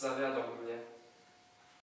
Zawiadom mne.